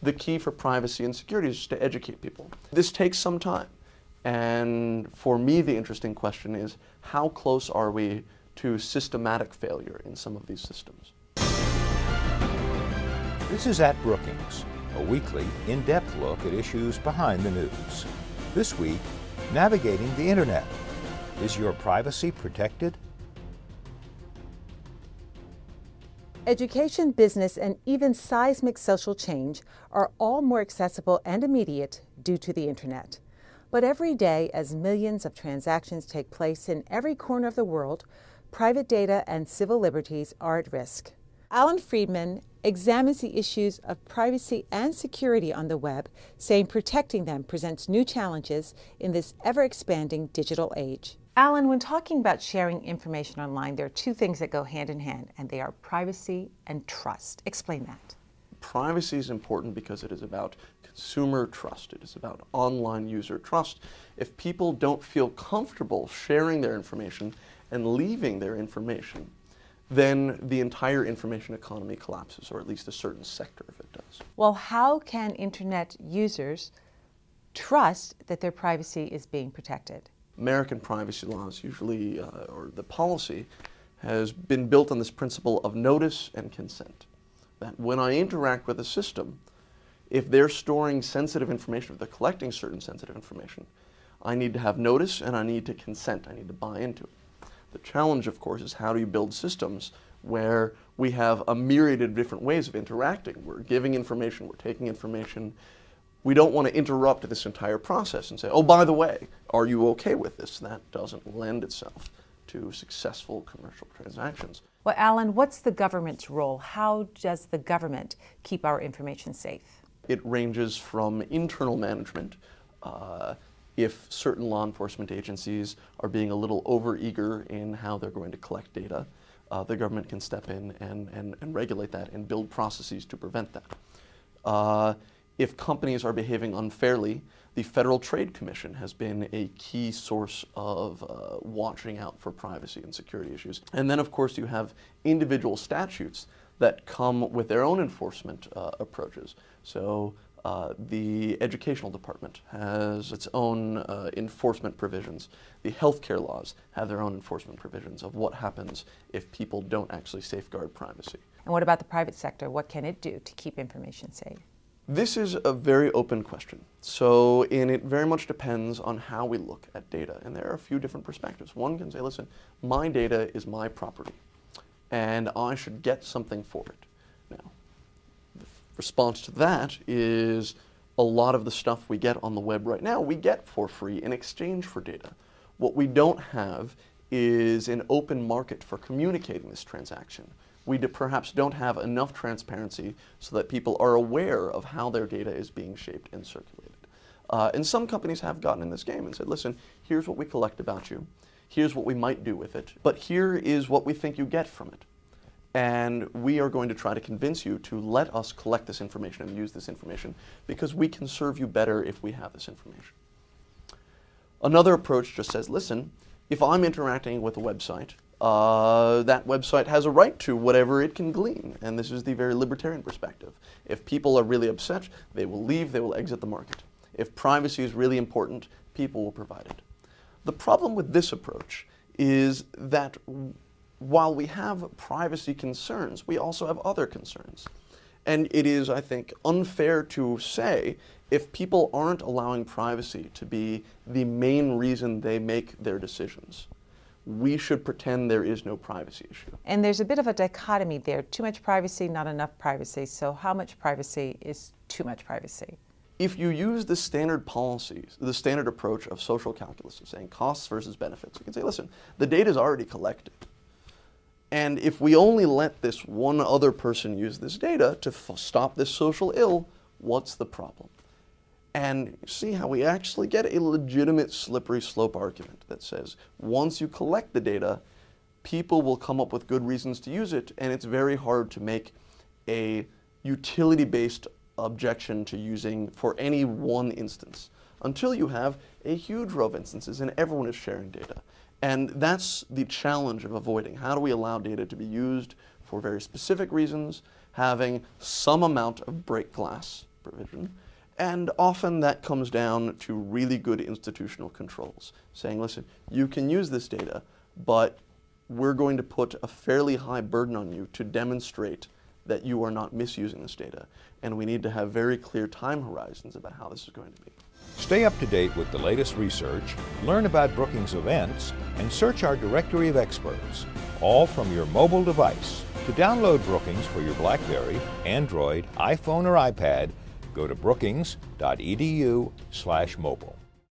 The key for privacy and security is to educate people. This takes some time. And for me, the interesting question is how close are we to systematic failure in some of these systems? This is At Brookings, a weekly, in depth look at issues behind the news. This week, navigating the Internet. Is your privacy protected? Education, business, and even seismic social change are all more accessible and immediate due to the Internet. But every day, as millions of transactions take place in every corner of the world, private data and civil liberties are at risk. Allan Friedman examines the issues of privacy and security on the web, saying protecting them presents new challenges in this ever expanding digital age. Allan, when talking about sharing information online, there are two things that go hand in hand, and they are privacy and trust. Explain that. Privacy is important because it is about consumer trust. It is about online user trust. If people don't feel comfortable sharing their information and leaving their information, then the entire information economy collapses, or at least a certain sector of it does. Well, how can Internet users trust that their privacy is being protected? American privacy laws usually, uh, or the policy, has been built on this principle of notice and consent. That when I interact with a system, if they're storing sensitive information, if they're collecting certain sensitive information, I need to have notice and I need to consent. I need to buy into it. The challenge, of course, is how do you build systems where we have a myriad of different ways of interacting. We're giving information, we're taking information, we don't want to interrupt this entire process and say, oh, by the way, are you okay with this? That doesn't lend itself to successful commercial transactions. Well, Allan, what's the government's role? How does the government keep our information safe? It ranges from internal management. Uh, if certain law enforcement agencies are being a little overeager in how they're going to collect data, uh, the government can step in and, and, and regulate that and build processes to prevent that. Uh, if companies are behaving unfairly, the Federal Trade Commission has been a key source of uh, watching out for privacy and security issues. And then, of course, you have individual statutes that come with their own enforcement uh, approaches. So uh, the educational department has its own uh, enforcement provisions. The healthcare laws have their own enforcement provisions of what happens if people don't actually safeguard privacy. And what about the private sector? What can it do to keep information safe? This is a very open question. So, and it very much depends on how we look at data. And there are a few different perspectives. One can say, listen, my data is my property, and I should get something for it. Now, the response to that is a lot of the stuff we get on the web right now, we get for free in exchange for data. What we don't have is an open market for communicating this transaction we perhaps don't have enough transparency so that people are aware of how their data is being shaped and circulated. Uh, and some companies have gotten in this game and said, listen, here's what we collect about you. Here's what we might do with it. But here is what we think you get from it. And we are going to try to convince you to let us collect this information and use this information because we can serve you better if we have this information. Another approach just says, listen, if I'm interacting with a website uh, that website has a right to whatever it can glean. And this is the very libertarian perspective. If people are really upset, they will leave, they will exit the market. If privacy is really important, people will provide it. The problem with this approach is that while we have privacy concerns, we also have other concerns. And it is, I think, unfair to say if people aren't allowing privacy to be the main reason they make their decisions we should pretend there is no privacy issue. And there's a bit of a dichotomy there too much privacy, not enough privacy. So, how much privacy is too much privacy? If you use the standard policies, the standard approach of social calculus of saying costs versus benefits, you can say, listen, the data is already collected. And if we only let this one other person use this data to stop this social ill, what's the problem? And see how we actually get a legitimate slippery slope argument that says once you collect the data, people will come up with good reasons to use it, and it's very hard to make a utility based objection to using for any one instance until you have a huge row of instances and everyone is sharing data. And that's the challenge of avoiding. How do we allow data to be used for very specific reasons, having some amount of break glass provision. And often that comes down to really good institutional controls, saying, listen, you can use this data, but we're going to put a fairly high burden on you to demonstrate that you are not misusing this data. And we need to have very clear time horizons about how this is going to be. Stay up to date with the latest research, learn about Brookings events, and search our directory of experts, all from your mobile device. To download Brookings for your BlackBerry, Android, iPhone, or iPad, go to brookings.edu/mobile.